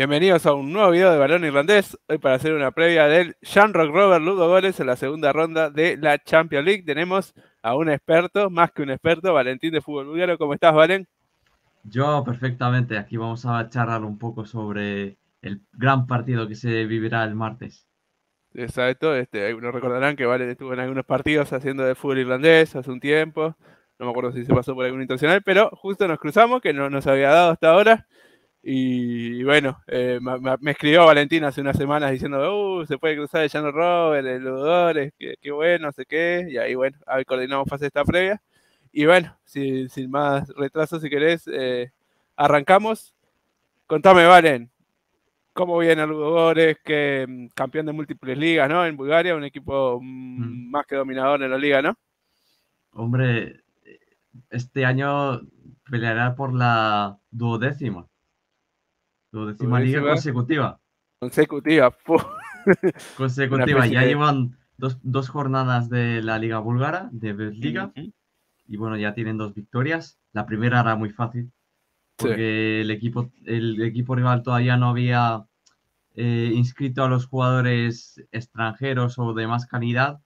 Bienvenidos a un nuevo video de Balón Irlandés. Hoy para hacer una previa del Rock Robert Ludo Goles en la segunda ronda de la Champions League. Tenemos a un experto, más que un experto, Valentín de Fútbol Búlgaro. ¿Cómo estás, Valen? Yo perfectamente. Aquí vamos a charlar un poco sobre el gran partido que se vivirá el martes. Exacto. Este, nos recordarán que Valen estuvo en algunos partidos haciendo de fútbol irlandés hace un tiempo. No me acuerdo si se pasó por algún internacional, pero justo nos cruzamos, que no nos había dado hasta ahora. Y, bueno, eh, me, escribió Valentina hace unas semanas diciendo, uh, se puede cruzar el Llano Robert, el Ludores, qué, qué bueno, no sé qué. Y ahí, bueno, ahí coordinamos fase esta previa. Y bueno, sin, más retraso, si querés, eh, arrancamos. Contame, Valen, ¿cómo viene el Ludogores, que mm, campeón de múltiples ligas, ¿no? En Bulgaria, un equipo mm, mm. más que dominador en la liga, ¿no? Hombre, este año peleará por la duodécima. Duodécima liga consecutiva. Consecutiva, Consecutiva. Ya llevan dos, jornadas de la liga búlgara, de Liga. Y bueno, ya tienen dos victorias. La primera era muy fácil. Porque el, equipo, el equipo rival todavía no había eh, inscrito a los jugadores extranjeros o de más calidad.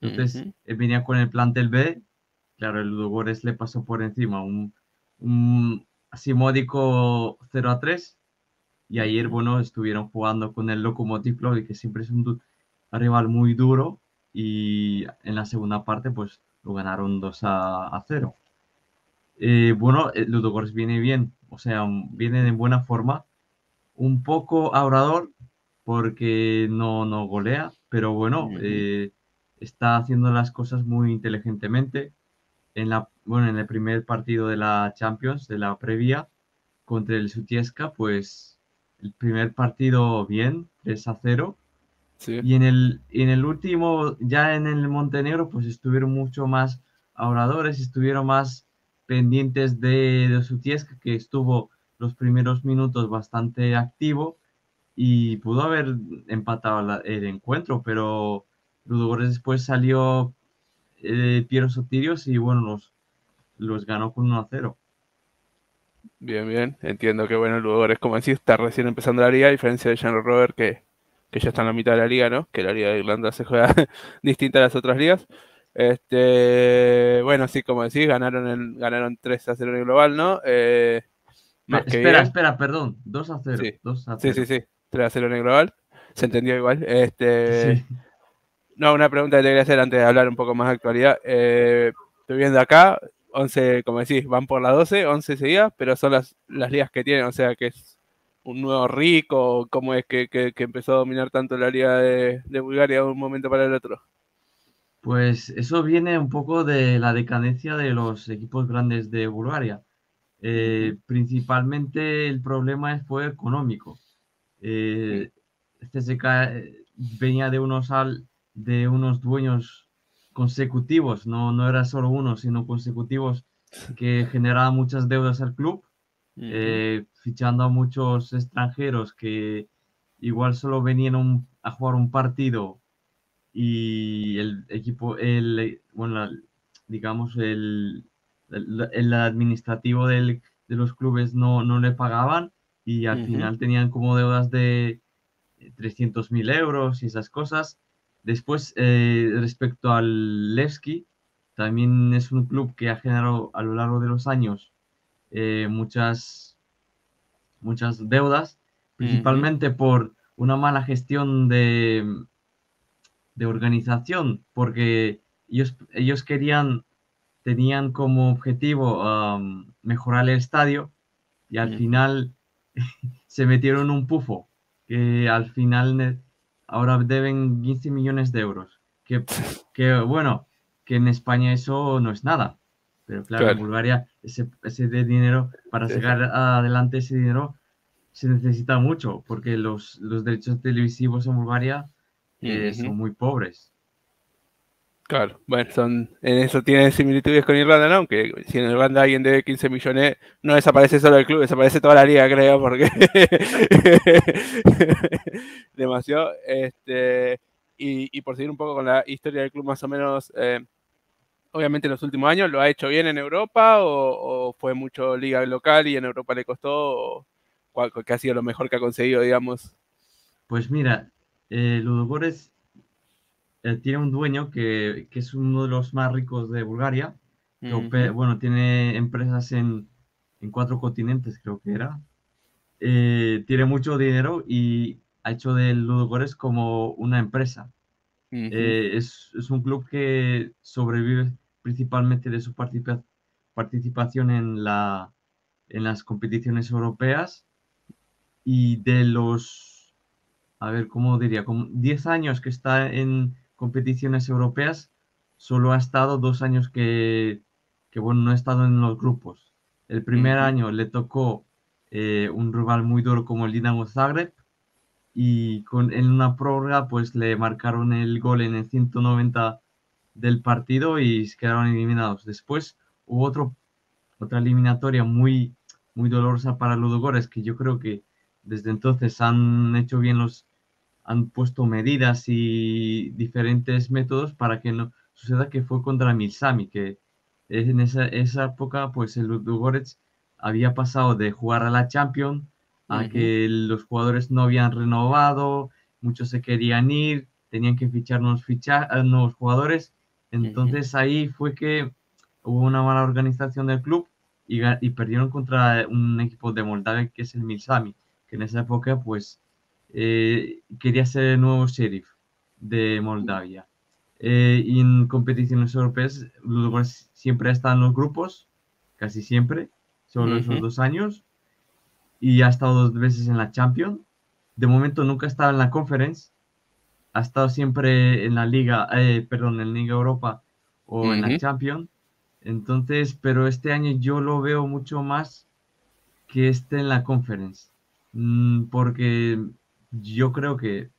Entonces eh, venía con el plantel B. Claro, el Ludogorets le pasó por encima un, un así módico 0 a 3 y ayer, bueno, estuvieron jugando con el Lokomotiv Plovdiv, que siempre es un rival muy duro. Y en la segunda parte, pues lo ganaron 2 a, 0. Eh, bueno, Ludogorets viene bien, o sea, viene en buena forma. Un poco ahorrador, porque no, no golea, pero bueno, eh, está haciendo las cosas muy inteligentemente. En, la, bueno, en el primer partido de la Champions, de la previa, contra el Sutieska, pues el primer partido bien, 3 a 0. Y en el, en el último, ya en el Montenegro, pues estuvieron mucho más ahorradores, estuvieron más pendientes de, de Sutieska, que estuvo los primeros minutos bastante activo y pudo haber empatado el encuentro, pero Ludogorets después salió eh, Piero Sotirios y bueno, los, los ganó con 1 a 0. Bien, bien. Entiendo que, bueno, el lugar es como decir, está recién empezando la liga, a diferencia de Jean Robert, que, ya está en la mitad de la liga, ¿no? Que la liga de Irlanda se juega distinta a las otras ligas. Este, bueno, sí, como decís, ganaron el, ganaron 3 a 0 en el global, ¿no? Eh, espera, espera, perdón, 2 a 0. Sí. sí, sí, 3 a 0 en el global. Se entendió igual. Este, No, una pregunta que te quería hacer antes de hablar un poco más de actualidad. Eh, estoy viendo acá, 11, como decís, van por la 12, 11 seguidas, pero son las, las ligas que tienen, o sea que es un nuevo rico, cómo es que, empezó a dominar tanto la liga de, Bulgaria de un momento para el otro. Pues eso viene un poco de la decadencia de los equipos grandes de Bulgaria. Eh, principalmente el problema fue económico. Eh, CSK eh, venía de unos, de unos dueños consecutivos, no, no era solo uno, sino consecutivos que generaban muchas deudas al club, eh, fichando a muchos extranjeros que igual solo venían a jugar un partido y el equipo, el, bueno, digamos, el, el, administrativo de los clubes no, no le pagaban y al final tenían como deudas de 300.000 euros y esas cosas Después, eh, respecto al Levski, también es un club que ha generado a lo largo de los años eh, muchas, muchas deudas, principalmente por una mala gestión de, de organización, porque ellos, ellos querían, tenían como objetivo mejorar el estadio y al final se metieron un pufo que al final ahora deben 15 millones de euros. Que, que bueno, que en España eso no es nada. Pero claro, en Bulgaria ese, ese dinero, para sacar adelante ese dinero, se necesita mucho, porque los, los derechos televisivos en Bulgaria eh, son muy pobres. Claro, bueno, son, en eso tiene similitudes con Irlanda, ¿no? Aunque si en Irlanda alguien debe 15 millones, no desaparece solo el club, desaparece toda la liga, creo, porque demasiado. Este, y, por seguir un poco con la historia del club más o menos, eh, obviamente en los últimos años, ¿lo ha hecho bien en Europa o, fue mucho liga local y en Europa le costó? qué ha sido lo mejor que ha conseguido, digamos? Pues mira, eh, Ludogorets eh, tiene un dueño que, es uno de los más ricos de Bulgaria. Bueno, tiene empresas en, cuatro continentes, creo que era. Eh, tiene mucho dinero y ha hecho de Ludogorets como una empresa. es, un club que sobrevive principalmente de su participación en, la, en las competiciones europeas y de los, a ver, ¿cómo diría? Como 10 años que está en competiciones europeas, solo ha estado dos años que, que bueno, no ha estado en los grupos. El primer año le tocó eh, un rival muy duro como el Dinamo Zagreb y con, en una prórroga pues le marcaron el gol en el 190 del partido y quedaron eliminados. Después hubo otro, otra eliminatoria muy, muy dolorosa para los Ludogorets que yo creo que desde entonces han hecho bien los, han puesto medidas y diferentes métodos para que no suceda que fue contra Milsami, que en esa, época pues el Ludogorets había pasado de jugar a la Champions a que los jugadores no habían renovado, muchos se querían ir, tenían que fichar nuevos, fichar, nuevos jugadores. Entonces ahí fue que hubo una mala organización del club y, perdieron contra un equipo de Moldavia que es el Milsami, que en esa época pues eh, quería ser el nuevo sheriff de Moldavia. Eh, y en competiciones europeas siempre están los grupos, casi siempre, solo esos dos años, y ha estado dos veces en la Champions. De momento nunca estaba en la Conference, ha estado siempre en la Liga, eh, perdón, en Liga Europa o en la Champions. Entonces, pero este año yo lo veo mucho más que esté en la Conference. Mm, porque yo creo que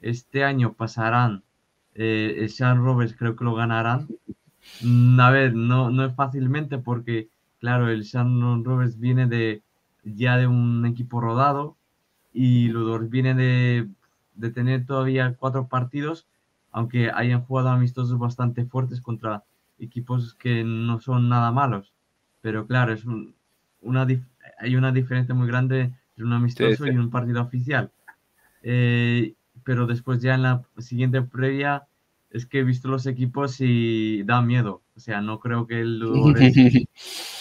este año pasarán, eh, Sean Roberts creo que lo ganarán. Mm, a ver, no, no es fácilmente porque, claro, el Sean Roberts viene de ya de un equipo rodado y Ludor viene de de tener todavía cuatro partidos, aunque hayan jugado amistosos bastante fuertes contra equipos que no son nada malos. Pero claro, es una hay una diferencia muy grande entre un amistoso y un partido oficial. Eh, pero después ya en la siguiente previa es que he visto los equipos y da miedo. O sea, no creo que el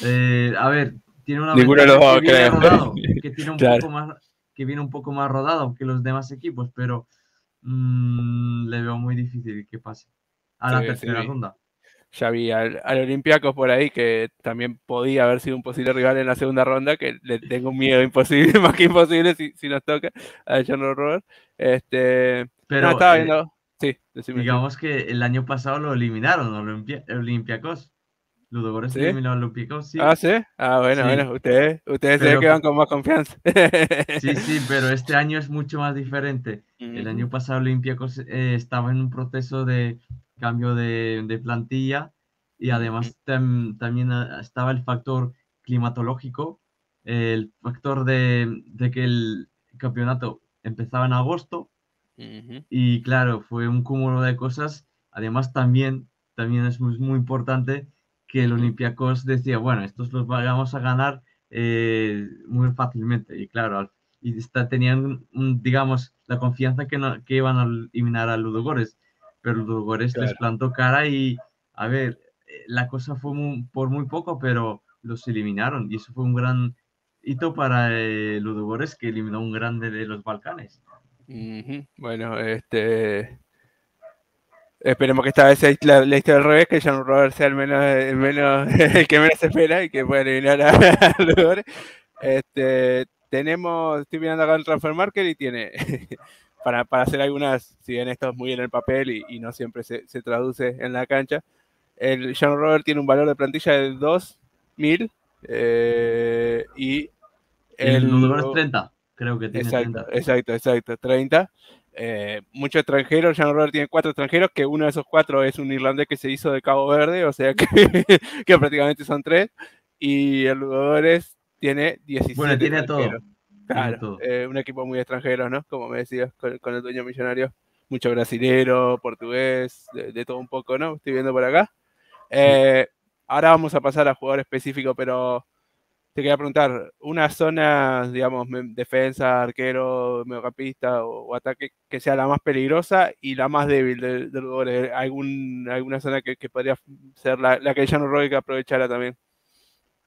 eh, a ver, tiene una ventaja que, tiene un poco más que viene un poco más rodado que los demás equipos, pero mm, le veo muy difícil que pase a la tercera ronda. Ya vi al, Olympiacos por ahí que también podía haber sido un posible rival en la segunda ronda, que le tengo un miedo imposible, más que imposible si, nos toca a John Robert. Este, pero estaba eh, viendo. sí, digamos que el año pasado lo eliminaron, Olympiacos. Ludogorets ¿Sí? eliminó al sí. Ah, sí. Ah, bueno, bueno, ustedes, ustedes se que van con más confianza. sí, sí, pero este año es mucho más diferente. El año pasado Olympiacos eh, estaba en un proceso de cambio de, plantilla y además también ah, estaba el factor climatológico, el factor de, que el campeonato empezaba en agosto y claro, fue un cúmulo de cosas. Además también, también es muy, muy importante que el Olympiacos decía, bueno, estos los vamos a ganar eh, muy fácilmente. Y claro, y está, tenían, digamos, la confianza que, no, que iban a eliminar a Ludogores, pero Ludogores les plantó cara y, a ver, eh, la cosa fue por muy poco, pero los eliminaron y eso fue un gran hito para eh, Ludogores que eliminó un grande de los Balcanes. Bueno, este Esperemos que esta vez sea la, la historia al revés, que John Robert sea el menos, el menos, el que menos espera y que pueda eliminar a, a Este, tenemos, estoy mirando acá el Transfer Market y tiene, para, para, hacer algunas, si bien esto es muy en el papel y, no siempre se, se, traduce en la cancha, el John Robert tiene un valor de plantilla de 2.000 eh, y el, el es 30, creo que tiene exacto, 30. Exacto, exacto, 30. Eh, muchos extranjeros, Jan Robert tiene cuatro extranjeros, que uno de esos cuatro es un irlandés que se hizo de Cabo Verde, o sea que, que prácticamente son tres, y el Lugadores tiene 17. Bueno, tiene todo. Claro, eh, un equipo muy extranjero, ¿no? Como me decías, con, el dueño millonario, mucho brasilero, portugués, de, todo un poco, ¿no? Estoy viendo por acá. Eh, ahora vamos a pasar a jugador específico, pero te quería preguntar, una zona, digamos, defensa, arquero, mediocampista o, ataque que sea la más peligrosa y la más débil del de, ¿Algún, ¿Alguna zona que, podría ser la, la que no Roy que aprovechara también?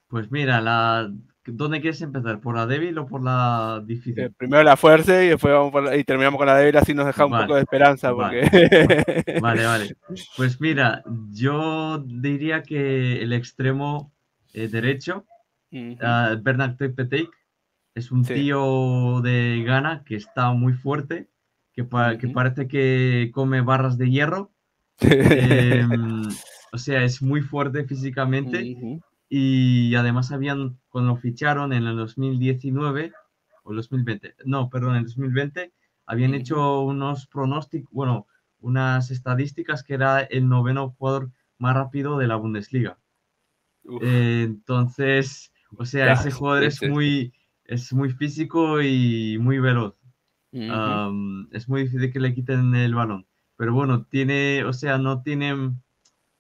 Pues mira, la, ¿dónde quieres empezar? ¿Por la débil o por la difícil? Eh, primero la fuerza y después vamos y terminamos con la débil, así nos deja un poco de esperanza. Porque... Vale. vale, Pues mira, yo diría que el extremo eh, derecho Uh, Bernard Peteik es un tío de Ghana que está muy fuerte, que, que parece que come barras de hierro. Em, o sea, es muy fuerte físicamente. Y además habían, cuando ficharon en el 2019, o 2020, no, perdón, en el 2020, habían hecho unos pronósticos, bueno, unas estadísticas que era el noveno jugador más rápido de la Bundesliga. Eh, entonces, o sea, ese jugador es muy, es muy físico y muy veloz. es muy difícil que le quiten el balón. Pero bueno, tiene, o sea, no tiene,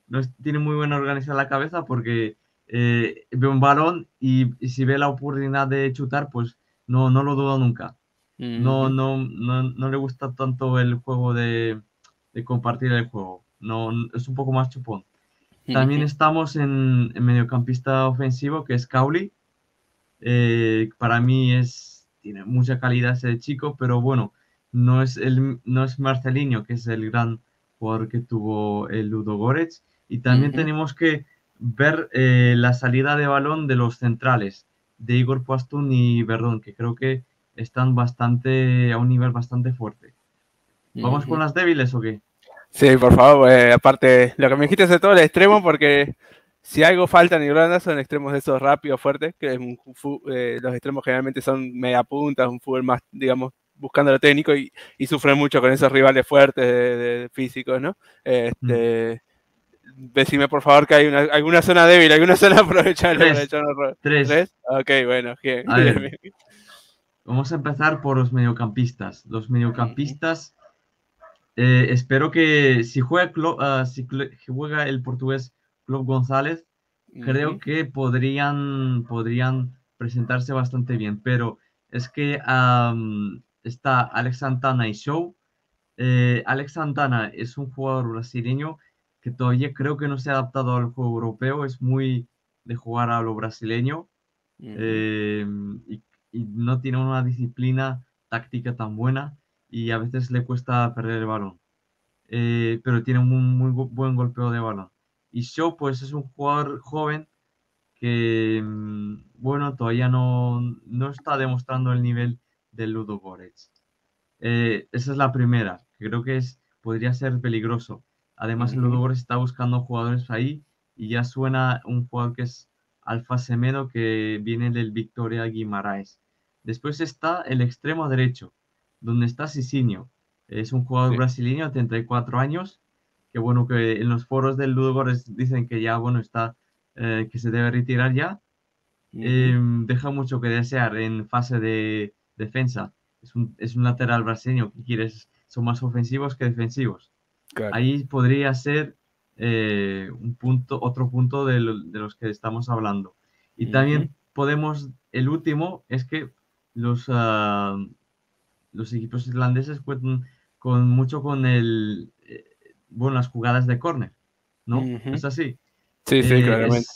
no tiene muy buena organización la cabeza porque eh, ve un balón y, si ve la oportunidad de chutar, pues no, no lo duda nunca. no, no, no, no, le gusta tanto el juego de, de, compartir el juego. No, es un poco más chupón. También estamos en, mediocampista ofensivo, que es Cauli. Eh, para mí es, tiene mucha calidad ese chico, pero bueno, no es, el, no es Marcelinho, que es el gran jugador que tuvo el Ludo Goretz. Y también tenemos que ver eh, la salida de balón de los centrales, de Igor Pastun y Verdón, que creo que están bastante a un nivel bastante fuerte. ¿Vamos con las débiles o qué? Sí, por favor, eh, aparte, lo que me dijiste es de todo el extremo, porque si algo falta en Irlanda son extremos de esos rápidos, fuertes, que eh, los extremos generalmente son media puntas, un fútbol más, digamos, buscando lo técnico y, sufren mucho con esos rivales fuertes de, físicos, ¿no? Este, mm. Decime por favor que hay una, alguna zona débil, alguna zona aprovechable. Tres. ¿Tres? Ok, bueno, bien. Vamos a empezar por los mediocampistas. Los mediocampistas eh, espero que si juega, ah, si juega el portugués Club González, creo que podrían, podrían presentarse bastante bien, pero es que está Alex Santana y Show. Eh, Alex Santana es un jugador brasileño que todavía creo que no se ha adaptado al juego europeo, es muy de jugar a lo brasileño eh, y, no tiene una disciplina táctica tan buena y a veces le cuesta perder el balón. Eh, pero tiene un muy buen golpeo de balón. Y Show, pues es un jugador joven que, mm, bueno, todavía no, no está demostrando el nivel del Ludo Goretz. Eh, esa es la primera, que creo que es, podría ser peligroso. Además, el Ludo Goretz está buscando jugadores ahí y ya suena un jugador que es Alfa Semedo, que viene del Victoria Guimaraes. Después está el extremo derecho, donde está Cicinho. Es un jugador brasileño de 34 años, que bueno, que en los foros del Ludogorets dicen que ya, bueno, está, eh, que se debe retirar ya. Em, deja mucho que desear en fase de defensa. Es un, es un lateral brasileño que quieres, son más ofensivos que defensivos. Ahí podría ser eh, un punto, otro punto de, de, los que estamos hablando. Y también podemos, el último es que los, ah, los equipos irlandeses cuentan con mucho con el, eh, bueno, las jugadas de córner, ¿no? ¿Es así? Sí, sí, eh, claramente.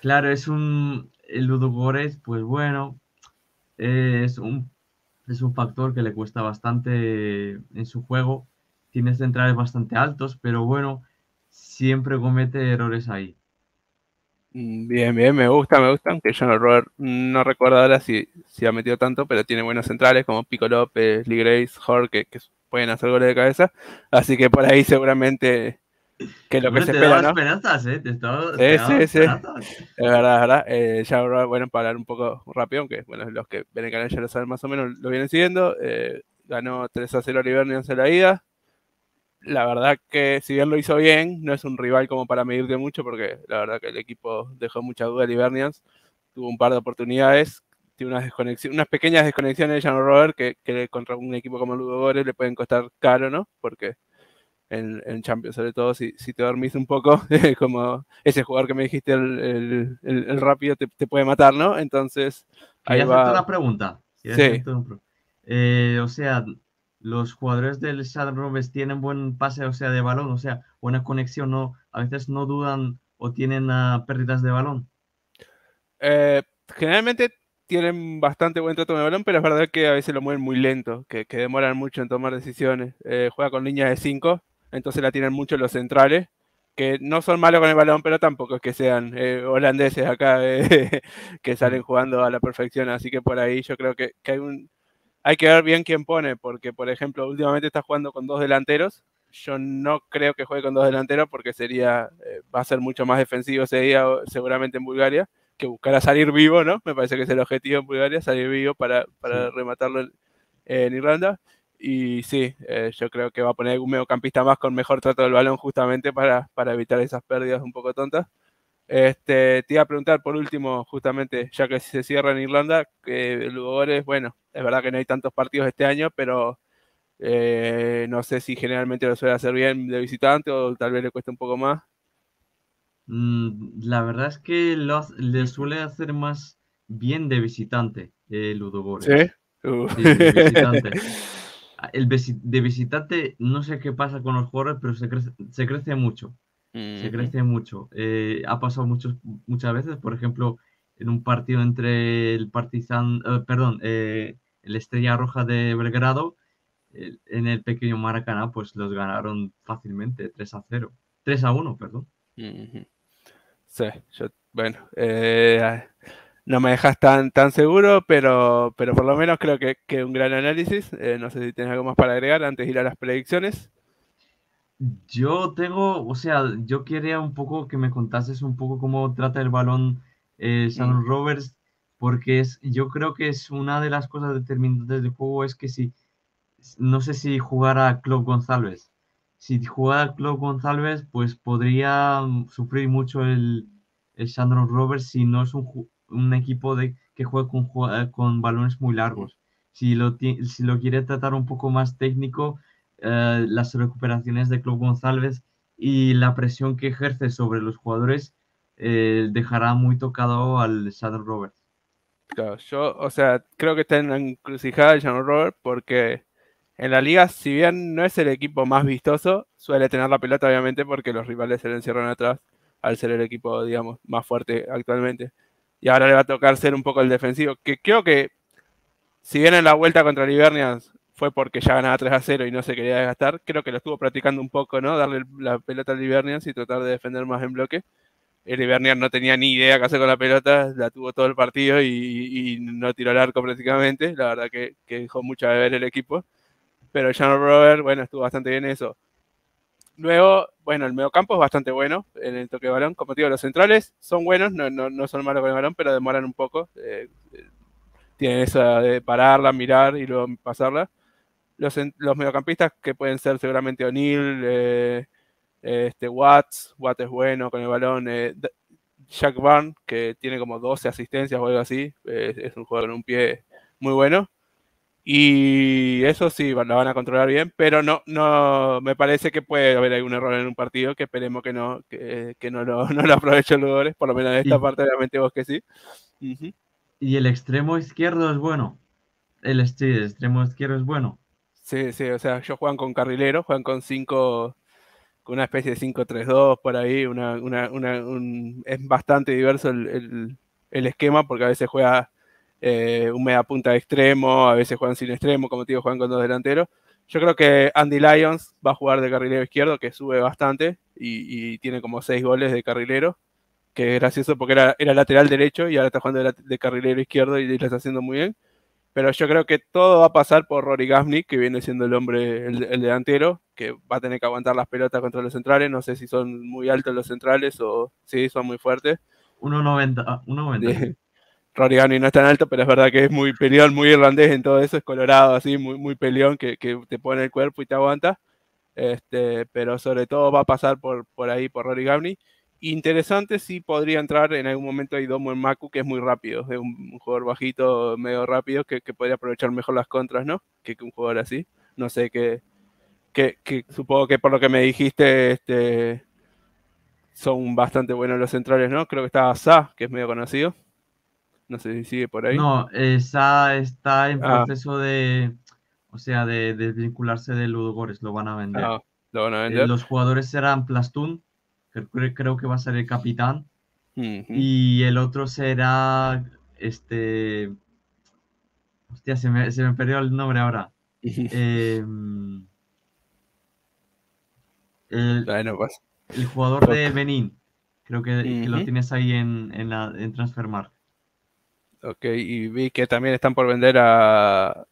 claro, es un, el Ludogorets, pues bueno, es un, es un factor que le cuesta bastante en su juego, tiene centrales bastante altos, pero bueno, siempre comete errores ahí. Mm, bien, bien, me gusta, me gusta, aunque yo no, no recuerdo ahora si, si ha metido tanto, pero tiene buenos centrales como Pico López, Lee Grace, Hor, que, pueden hacer goles de cabeza, así que por ahí seguramente que lo que se espera, ¿no? esperanzas, ¿eh? Te sí, sí, sí, es verdad, es verdad. Eh, ya, bueno, para hablar un poco rápido, aunque bueno, los que ven el canal ya lo saben más o menos, lo vienen siguiendo, eh, ganó 3 a 0 Libernians en la ida, la verdad que si bien lo hizo bien, no es un rival como para medirte mucho, porque la verdad que el equipo dejó mucha duda de Ibernians, tuvo un par de oportunidades, tiene unas, desconexiones, unas pequeñas desconexiones de Jan Robert que, que, contra un equipo como Ludo le pueden costar caro, ¿no? Porque en, Champions, sobre todo si, si te dormís un poco, como ese jugador que me dijiste, el, el, rápido, te, te, puede matar, ¿no? Entonces... Ahí va... una pregunta. Sí. Eh, o sea, los jugadores del Shadow Rovers tienen buen pase, o sea, de balón, o sea, buena conexión, no, a veces no dudan o tienen uh, pérdidas de balón. Eh, generalmente tienen bastante buen trato de balón, pero es verdad que a veces lo mueven muy lento, que, que demoran mucho en tomar decisiones. Eh, juega con líneas de 5, entonces la tienen mucho los centrales, que no son malos con el balón, pero tampoco es que sean eh, holandeses acá que salen jugando a la perfección. Así que por ahí yo creo que, que hay un, hay que ver bien quién pone, porque por ejemplo, últimamente está jugando con dos delanteros. Yo no creo que juegue con dos delanteros porque sería, eh, va a ser mucho más defensivo ese día, seguramente en Bulgaria, que buscar a salir vivo, ¿no? Me parece que es el objetivo en Bulgaria, salir vivo para, para rematarlo en, Irlanda. Y sí, eh, yo creo que va a poner un mediocampista más con mejor trato del balón justamente para, para evitar esas pérdidas un poco tontas. Este, te iba a preguntar por último, justamente, ya que se cierra en Irlanda, que Ludogorets, bueno, es verdad que no hay tantos partidos este año, pero eh, no sé si generalmente lo suele hacer bien de visitante o tal vez le cuesta un poco más. Mm, la verdad es que le suele hacer más bien de visitante eh, Ludogorets. ¿Sí? Uh. de visitante. El de visitante, no sé qué pasa con los jugadores, pero se crece, se crece mucho se crece mucho. Eh, ha pasado muchos, muchas veces, por ejemplo, en un partido entre el Partizan, eh, perdón, eh, el Estrella Roja de Belgrado, en el pequeño Maracaná, pues los ganaron fácilmente, 3 a 0. 3 a 1, perdón. Sí, yo, bueno, no me dejas tan, tan seguro, pero, pero por lo menos creo que, que un gran análisis. no sé si tienes algo más para agregar antes de ir a las predicciones. Yo tengo, o sea, yo quería un poco que me contases un poco cómo trata el balón eh, Shannon Roberts, porque es, yo creo que es una de las cosas determinantes del juego es que si, no sé si jugara Claude González. Si jugara Claude González, pues podría mm, sufrir mucho el, el Shannon Roberts si no es un, un equipo de, que juega con, con balones muy largos. Si lo, si lo quiere tratar un poco más técnico, eh, las recuperaciones de Club González y la presión que ejerce sobre los jugadores eh, dejará muy tocado al Shadow Roberts. Claro, yo, o sea, creo que está en la encrucijada el Shadow Roberts porque en la liga, si bien no es el equipo más vistoso, suele tener la pelota, obviamente, porque los rivales se le encierran atrás al ser el equipo, digamos, más fuerte actualmente. Y ahora le va a tocar ser un poco el defensivo, que creo que, si bien en la vuelta contra Livernians fue porque ya ganaba 3 a 0 y no se quería desgastar. Creo que lo estuvo practicando un poco, ¿no? Darle la pelota al Livernians y tratar de defender más en bloque. El Livernians no tenía ni idea qué hacer con la pelota, la tuvo todo el partido y, no tiró el arco prácticamente. La verdad que, dejó mucho de ver el equipo. Pero John Robert, bueno, estuvo bastante bien eso. Luego, bueno, el mediocampo es bastante bueno en el toque de balón. Como digo, los centrales son buenos, no, no, son malos con el balón, pero demoran un poco. Eh, tienen esa de pararla, mirar y luego pasarla los, los mediocampistas que pueden ser seguramente O'Neill, eh, este, Watts, Watts es bueno con el balón, eh, Jack Barn, que tiene como 12 asistencias o algo así, es un jugador con un pie muy bueno. Y eso sí, la van a controlar bien, pero no, no, me parece que puede haber algún error en un partido que esperemos que no, que, no, lo, no lo aprovechen los jugadores, por lo menos en esta parte, obviamente vos que sí. ¿Y el extremo izquierdo es bueno? El, el extremo izquierdo es bueno. Sí, sí, o sea, ellos juegan con carrileros, juegan con cinco, con una especie de 5-3-2 por ahí, una, una, una es bastante diverso el, esquema porque a veces juega eh, un media punta de extremo, a veces juegan sin extremo, como te digo, juegan con dos delanteros. Yo creo que Andy Lyons va a jugar de carrilero izquierdo, que sube bastante y, tiene como seis goles de carrilero, que es gracioso porque era, era lateral derecho y ahora está jugando de, carrilero izquierdo y lo está haciendo muy bien pero yo creo que todo va a pasar por Rory Gasnick, que viene siendo el hombre, el, delantero, que va a tener que aguantar las pelotas contra los centrales. No sé si son muy altos los centrales o si son muy fuertes. 1.90. 1.90. Rory Gasnick no es tan alto, pero es verdad que es muy peleón, muy irlandés en todo eso, es colorado, así, muy, muy peleón, que, que te pone el cuerpo y te aguanta. Este, pero sobre todo va a pasar por, por ahí, por Rory Gasnick interesante si podría entrar en algún momento Idomo en Maku, que es muy rápido, es un, jugador bajito, medio rápido, que, podría aprovechar mejor las contras, ¿no? Que, un jugador así. No sé qué, que, supongo que por lo que me dijiste, este, son bastante buenos los centrales, ¿no? Creo que está Sa, que es medio conocido. No sé si sigue por ahí. No, Sa está en ah. proceso de, o sea, de desvincularse de Ludogores, lo van a vender. Ah, lo van a vender. Eh, los jugadores serán Plastun, que creo que va a ser el capitán, y el otro será, este, hostia, se me, se me perdió el nombre ahora. Em, el, pues. el, jugador de Benin. Creo que, lo tienes ahí en, en, la, en Transfermarkt. Ok, y vi que también están por vender a.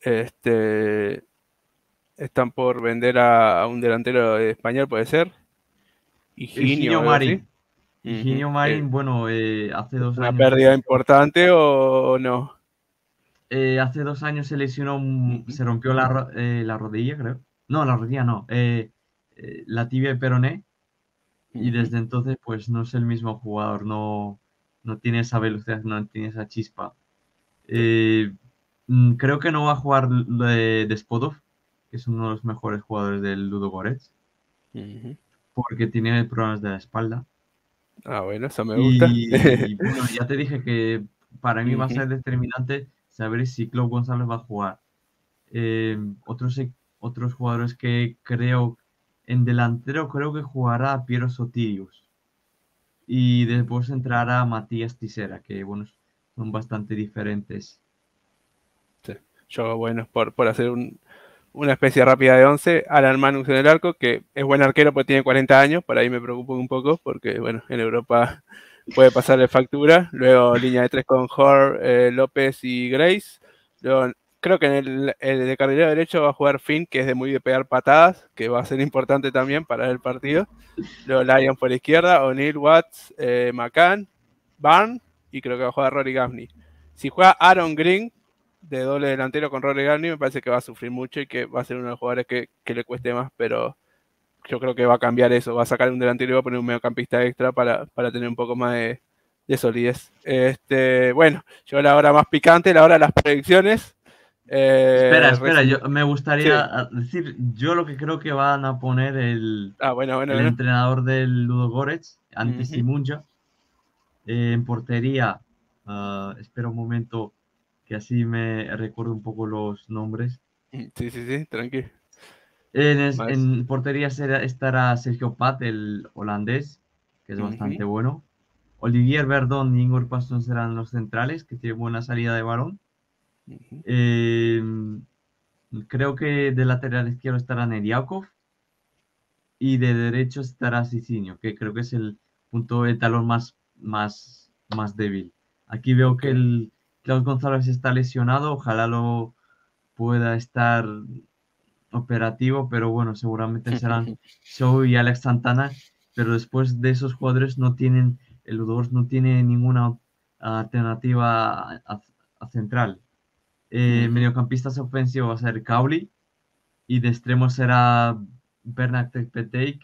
Este. Están por vender a, un delantero español, puede ser. Higinio Marín. Higinio Marín, bueno, eh, hace dos años. ¿Una pérdida importante o no? Eh, hace dos años se lesionó, se rompió la, eh, la, rodilla, creo. No, la rodilla no. la tibia y peroné. Y desde entonces, pues no es el mismo jugador, no, no tiene esa velocidad, no tiene esa chispa. Mm, creo que no va a jugar de, de, que es uno de los mejores jugadores del Ludo Goretz, porque tiene problemas de la espalda. Ah, bueno, eso me gusta. Y, bueno, ya te dije que para mí va a ser determinante saber si Claude González va a jugar. Eh, otros, otros jugadores que creo en delantero, creo que jugará Piero Sotirius. Y después entrará Matías Tisera, que bueno, son bastante diferentes. Sí. Yo, bueno, por, por hacer un, una especie rápida de 11, Alan Manus en el arco, que es buen arquero porque tiene 40 años, por ahí me preocupo un poco, porque bueno, en Europa puede pasarle factura. Luego línea de tres con Hor, eh, López y Grace. Creo que en el, de carrilero derecho va a jugar Finn, que es de muy de pegar patadas, que va a ser importante también para el partido. Luego Lion por la izquierda, O'Neill, Watts, eh, McCann, Barn y creo que va a jugar Rory Gaffney. Si juega Aaron Green, de doble delantero con Rory Garni, me parece que va a sufrir mucho y que va a ser uno de los jugadores que, le cueste más, pero yo creo que va a cambiar eso, va a sacar un delantero y va a poner un mediocampista extra para, tener un poco más de, solidez. Este, bueno, yo la hora más picante, la hora de las predicciones. Eh, espera, espera, yo me gustaría decir, yo lo que creo que van a poner el, ah, bueno, el entrenador del Ludo Goretz, antes uh en portería, uh, espera un momento, así me recuerdo un poco los nombres. Sí, sí, sí, tranqui. En, portería estará Sergio Pat, el holandés, que es bastante bueno. Olivier Verdón y Ingor Paston serán los centrales, que tiene buena salida de balón. Em, creo que de lateral izquierdo estará Neriakov y de derecho estará Sicinio, que creo que es el punto de talón más, más, más débil. Aquí veo que el, Claudio González está lesionado, ojalá lo pueda estar operativo, pero bueno, seguramente serán Show y Alex Santana, pero después de esos jugadores no tienen, el no tiene ninguna alternativa a, central. Eh, mediocampistas ofensivos va a ser Kauli y de extremo será Bernard Peteik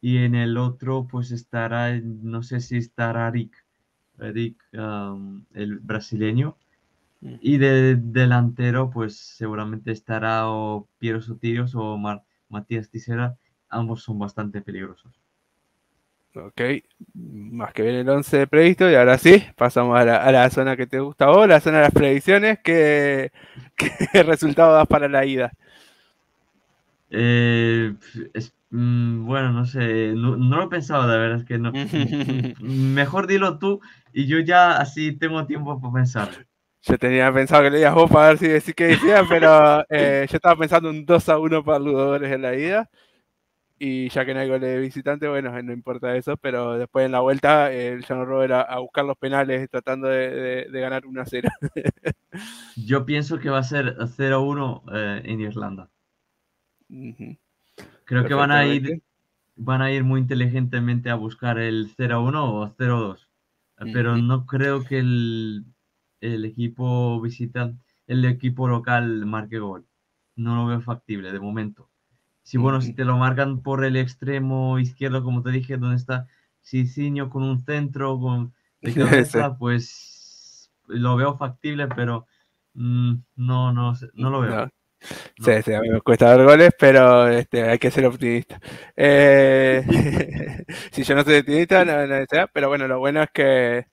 y en el otro pues estará, no sé si estará Rick Eric, um, el brasileño. Mm. Y de delantero, pues seguramente estará o Piero Sotirios o Matías Tisera. Ambos son bastante peligrosos. Ok, más que bien el 11 previsto y ahora sí, pasamos a la, zona que te gusta a vos, la zona de las predicciones. ¿Qué, qué resultado das para la ida? Eh, mm, bueno, no sé, no, no, lo he pensado, la verdad es que no. Mejor dilo tú y yo ya así tengo tiempo para pensar. Yo tenía pensado que le digas vos para ver si decís qué decía, pero eh, yo estaba pensando un 2 a 1 para Ludogores en la ida. Y ya que no hay gol de visitante, bueno, no importa eso, pero después en la vuelta el Llano Robert a, buscar los penales tratando de, ganar 1 a 0. yo pienso que va a ser 0 1 eh, en Irlanda. Creo que van a ir van a ir muy inteligentemente a buscar el 0 1 o 0 2 pero no creo que el, equipo visitante, el equipo local marque gol. No lo veo factible de momento. Si bueno, si te lo marcan por el extremo izquierdo, como te dije, donde está Cicinho con un centro con cabeza, pues lo veo factible, pero mm, no, no, no lo veo. Sí, sí, a mí me cuesta ver goles, pero este, hay que ser optimista. Eh, si yo no soy optimista, no, no sea, pero bueno, lo bueno es que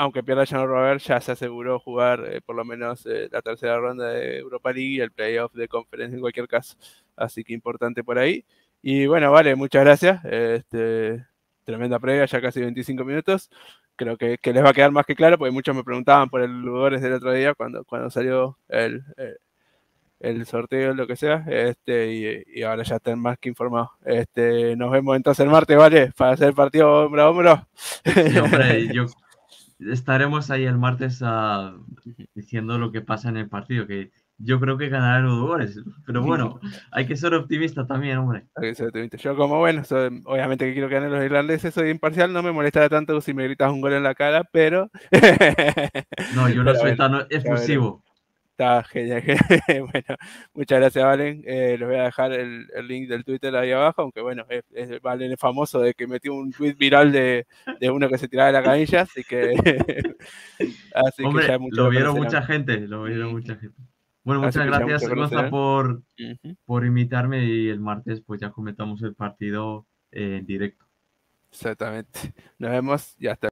aunque pierda Jean Robert, ya se aseguró jugar eh, por lo menos eh, la tercera ronda de Europa League y el playoff de conferencia en cualquier caso. Así que importante por ahí. Y bueno, vale, muchas gracias. Este, tremenda previa, ya casi 25 minutos. Creo que, les va a quedar más que claro, porque muchos me preguntaban por el Lugares del otro día cuando, cuando salió el, eh, el sorteo, lo que sea, este, y, ahora ya están más que informados. Este, nos vemos entonces el martes, ¿vale? Para hacer el partido hombro a hombro. hombre, yo estaremos ahí el martes uh, diciendo lo que pasa en el partido, que yo creo que ganarán los goles. Pero bueno, hay que ser optimista también, hombre. Hay que ser optimista. Yo como bueno, obviamente que quiero que ganen los irlandeses, soy imparcial, no me molestará tanto si me gritas un gol en la cara, pero... no, yo no soy tan efusivo. Está genial, bueno, muchas gracias, Valen. Eh, les voy a dejar el, link del Twitter ahí abajo, aunque bueno, es, Valen es famoso de que metió un tweet viral de, uno que se tiraba de la canilla, así que. así que ya lo vieron mucha gente, lo vieron mucha gente. Bueno, muchas gracias, Gonza, por, por invitarme y el martes pues ya comentamos el partido en directo. Exactamente. Nos vemos y hasta